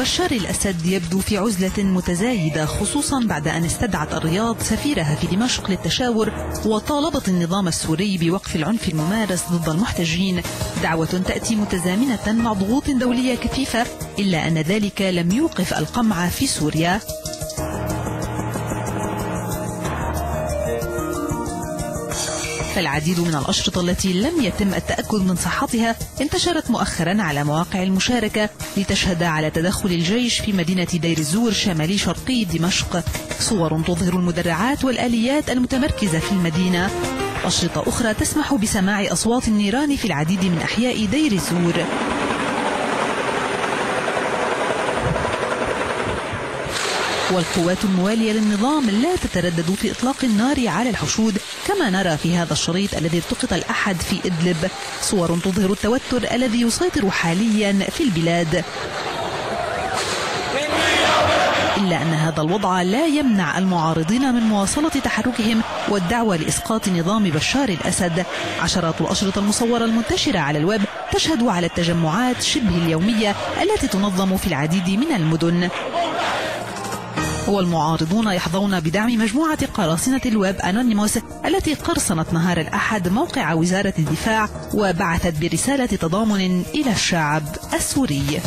بشار الأسد يبدو في عزلة متزايدة خصوصا بعد أن استدعت الرياض سفيرها في دمشق للتشاور وطالبت النظام السوري بوقف العنف الممارس ضد المحتجين. دعوة تأتي متزامنة مع ضغوط دولية كثيفة إلا أن ذلك لم يوقف القمع في سوريا. فالعديد من الأشرطة التي لم يتم التأكد من صحتها انتشرت مؤخرا على مواقع المشاركة لتشهد على تدخل الجيش في مدينة دير الزور شمالي شرقي دمشق. صور تظهر المدرعات والآليات المتمركزة في المدينة. أشرطة أخرى تسمح بسماع أصوات النيران في العديد من أحياء دير الزور. والقوات الموالية للنظام لا تتردد في إطلاق النار على الحشود كما نرى في هذا الشريط الذي التقط الأحد في إدلب. صور تظهر التوتر الذي يسيطر حاليا في البلاد. إلا أن هذا الوضع لا يمنع المعارضين من مواصلة تحركهم والدعوة لإسقاط نظام بشار الأسد. عشرات الأشرطة المصورة المنتشرة على الويب تشهد على التجمعات شبه اليومية التي تنظم في العديد من المدن. والمعارضون يحظون بدعم مجموعة قراصنة الويب أنونيموس التي قرصنت نهار الأحد موقع وزارة الدفاع وبعثت برسالة تضامن إلى الشعب السوري.